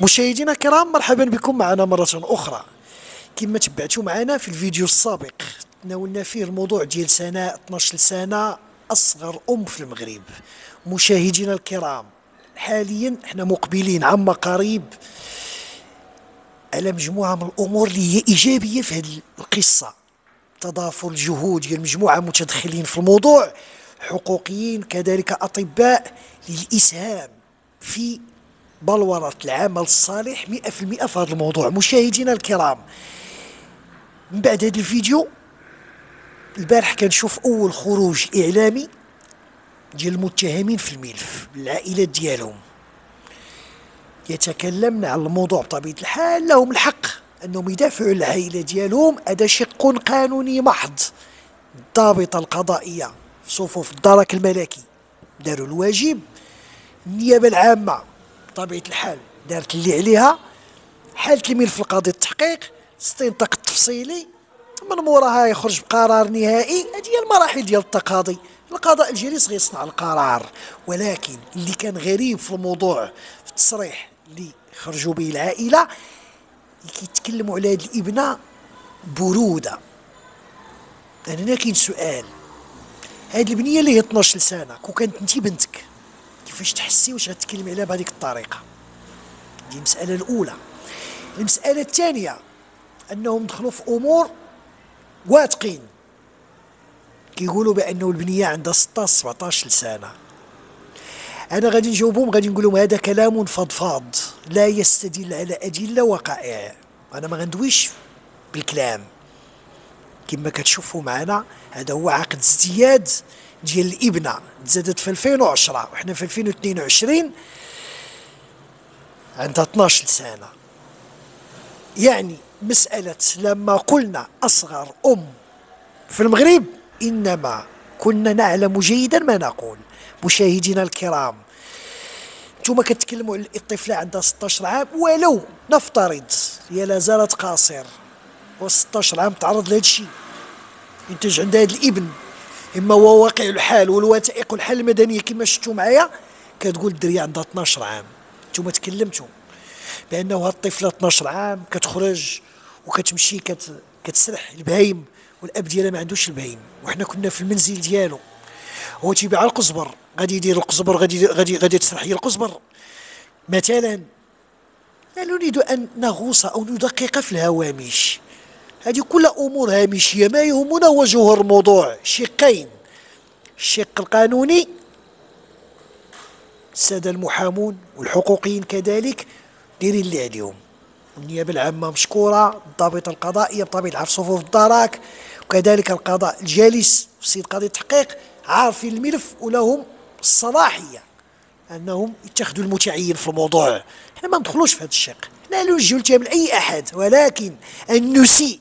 مشاهدينا الكرام مرحبا بكم معنا مرة أخرى. كما تبعتوا معنا في الفيديو السابق تناولنا فيه الموضوع ديال سناء 12 سنة أصغر أم في المغرب. مشاهدينا الكرام حاليا إحنا مقبلين عما قريب على مجموعة من الأمور اللي هي إيجابية في هذه القصة. تضافر الجهود ديال مجموعة متدخلين في الموضوع حقوقيين كذلك أطباء للإسهام في بلورة العمل الصالح 100% في هذا الموضوع. مشاهدينا الكرام من بعد هذا الفيديو البارح كنشوف أول خروج إعلامي ديال المتهمين في الملف العائلات ديالهم. يتكلمن على الموضوع بطبيعة الحال لهم الحق أنهم يدافعوا عن العائلة ديالهم. هذا شق قانوني محض. الضابطة القضائية في صفوف الدرك الملكي داروا الواجب. النيابة العامة بطبيعة الحال دارت اللي عليها. حالت الملف في القاضي التحقيق استنطق التفصيلي من موراها يخرج بقرار نهائي. هذه هي المراحل ديال التقاضي. القضاء الجليس غيصنع القرار. ولكن اللي كان غريب في الموضوع في التصريح اللي خرجوا به العائلة كيتكلموا على هذه الإبنة برودة. هنا كاين سؤال. هذه البنية اللي هي 12 سنه كون كانت انت بنتك. كيفاش تحسي واش غتكلمي عليها بهذيك الطريقة؟ دي المساله الأولى. المسألة الثانية أنهم دخلوا في أمور واثقين. كيقولوا بأنه البنية عندها 16 17 سنه أنا غادي نجاوبهم غادي نقول لهم هذا كلام فضفاض لا يستدل على أدلة وقائع. أنا ما غندويش بالكلام. كما كتشوفوا معنا هذا هو عقد ازدياد ديال الإبنة تزادت في 2010 وحنا في 2022 عندها 12 سنه يعني مسألة لما قلنا أصغر أم في المغرب إنما كنا نعلم جيدا ما نقول. مشاهدينا الكرام أنتم كتكلموا على الطفلة عندها 16 عام ولو نفترض هي لا زالت قاصر و 16 عام تعرض لهذا الشيء ينتج عندها هذا الإبن. إما هو واقع الحال والوثائق الحال المدنية كما شفتوا معايا كتقول الدريه عندها 12 عام. أنتم تكلمتوا بأنه الطفله 12 عام كتخرج وكتمشي كت كتسرح البهايم والأب ديالها ما عندوش البهايم وحنا كنا في المنزل ديالو. هو تيبيع القزبر غادي يدير القزبر غادي غادي غادي تسرح هي القزبر. مثلا لا نريد أن نغوص أو ندقق في الهوامش. هذه كلها أمور هامشيه ما يهمنا هو جوهر الموضوع. شقين. الشق القانوني السادة المحامون والحقوقيين كذلك دايرين اللي عليهم. النيابة العامة مشكورة الضابطه القضائية بطبيعة الحال صفوف الدراك وكذلك القضاء الجالس السيد قاضي التحقيق عارفين الملف ولهم الصلاحية أنهم يتخذوا المتعين في الموضوع. إحنا ما ندخلوش في هذا الشق. لا نوجه التهم لاي أحد ولكن أن نسيء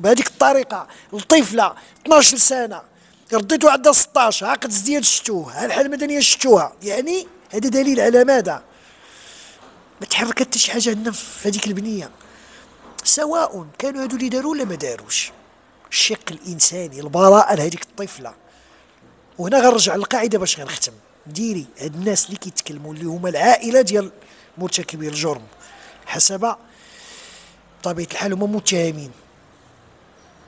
بهذيك الطريقة الطفله 12 سنة رديتو عندها 16 عقد ازدياد شتوه الحاله المدنية شتوها. يعني هذا دليل على ماذا؟ ما تحركت حتى شي حاجة عندنا في هذيك البنية. سواء كانوا هادو اللي داروا ولا ما داروش. الشق الإنساني البراءة لهذيك الطفلة. وهنا غنرجع للقاعدة باش غنختم. ديري هاد الناس اللي كيتكلموا اللي هما العائلة ديال مرتكبي الجرم. حسب بطبيعه الحال هما متهمين.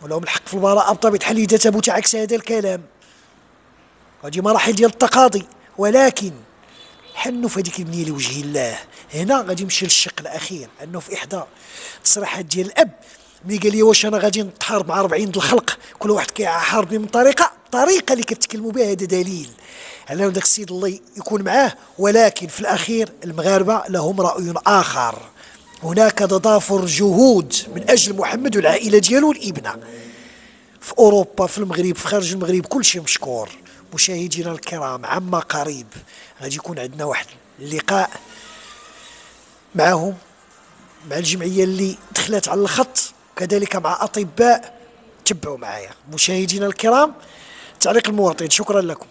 ولهم الحق في البراءة بطبيعة الحال إذا ثبت عكس هذا الكلام. هذه مراحل ديال التقاضي ولكن حنوا في هذيك البنية لوجه الله؟ هنا غادي نمشي للشق الأخير أنه في إحدى التصريحات ديال الأب ملي قال لي واش أنا غادي نتحارب مع 40 الخلق كل واحد كيحاربني من طريقه الطريقة اللي كتكلموا بها هذا دليل. على داك السيد الله يكون معاه ولكن في الأخير المغاربة لهم رأي آخر. هناك تضافر جهود من أجل محمد والعائله ديالو والابنه في أوروبا في المغرب في خارج المغرب كل شيء مشكور. مشاهدينا الكرام عما قريب غادي يكون عندنا واحد اللقاء معهم مع الجمعية اللي دخلت على الخط. كذلك مع أطباء تبعوا معايا. مشاهدينا الكرام تعليق المواطن. شكرا لكم.